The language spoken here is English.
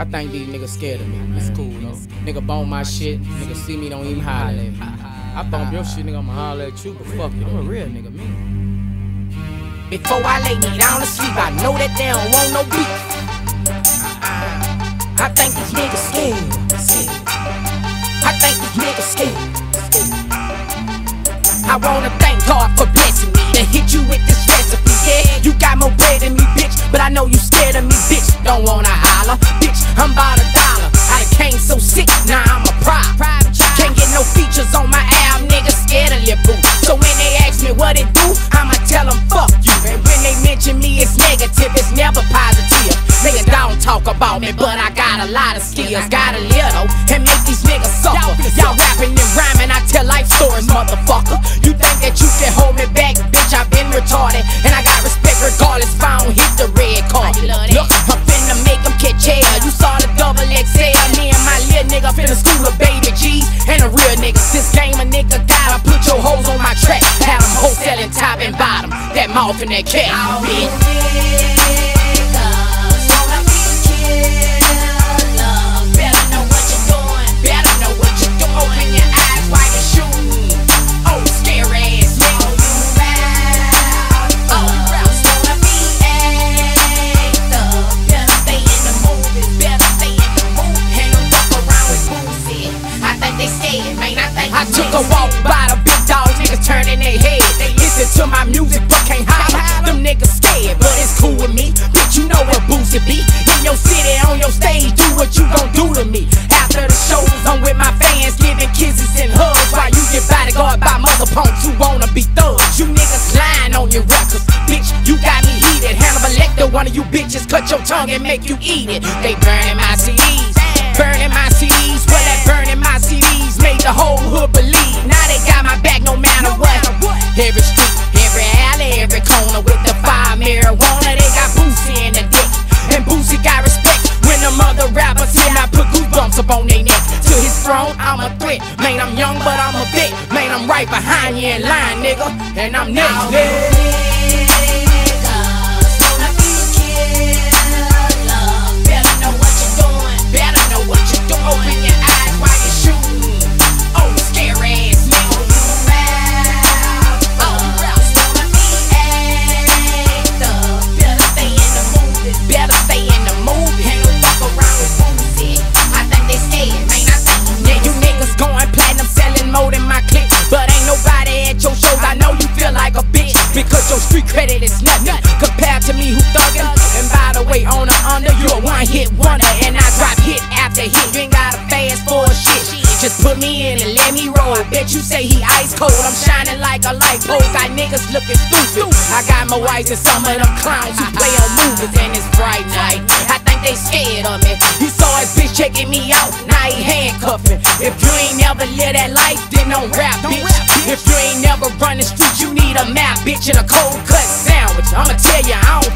I think these niggas scared of me. It's cool though. Nigga bone my shit. Nigga see me, don't even holler at me. I bump your shit, nigga, I'ma holler at you, but fuck it. I'm a real nigga, me. Before I lay me down to sleep, I know that they don't want no beef. I think these niggas scared. I think these niggas scared. I wanna thank God for blessing me to hit you with this recipe. Yeah, you got more bread than me, bitch, but I know you scared of me, bitch. Don't wanna holler, bitch. I'm a dollar. I came so sick, now I'm a prop. Can't get no features on my album, nigga scared of Lil Boo. So when they ask me what it do, I'ma tell them fuck you. And when they mention me, it's negative, it's never positive. Nigga don't talk about me, but I got a lot of skills. Got a little and make these niggas suffer. Y'all rapping and rhyming, I tell life stories, motherfucker. You think that you can hold me back, bitch? I've been don't fuck around Oh, so I be a thug. Better stay in the movies, better stay in the movies. Ain't no dawg around with bullshit. I think they scared, man. I think I took a walk by the big dogs. Niggas turning their head. They listen to my music but can't holler. Them niggas scared, but it's cool with me. Bitch, you know what Boosie be. In your city, on your stage, do what you gon' do to me. After the shows, I'm with my fans, giving kisses and hugs. While you get bodyguard by mother punks who wanna be thugs. You niggas lying on your records. Bitch, you got me heated. Hannibal Lecter, one of you bitches, cut your tongue and make you eat it. They burning my CDs. Burning my CDs, well that burning my CDs made the whole hood believe. Now they got my back no matter what. Every street, I'm a threat. Man, I'm young, but I'm a vet. Man, I'm right behind you in line, nigga, and I'm next. Your street credit is nothing compared to me who thuggin'. And by the way, on the under, you a one hit wonder, and I drop hit after hit. You ain't gotta fast for shit. Just put me in and let me roll. I Bet you say he ice cold. I'm shining like a light pole. Got niggas looking stupid. I got my wife and some of them clowns who play on movies, and it's bright night. I think they scared of me. He saw his bitch checking me out. Now he handcuffing. If you ain't never live that life, then don't rap, bitch. If you ain't never run the streets, you need a map, bitch, and a cold cut sandwich. I'ma tell you, I don't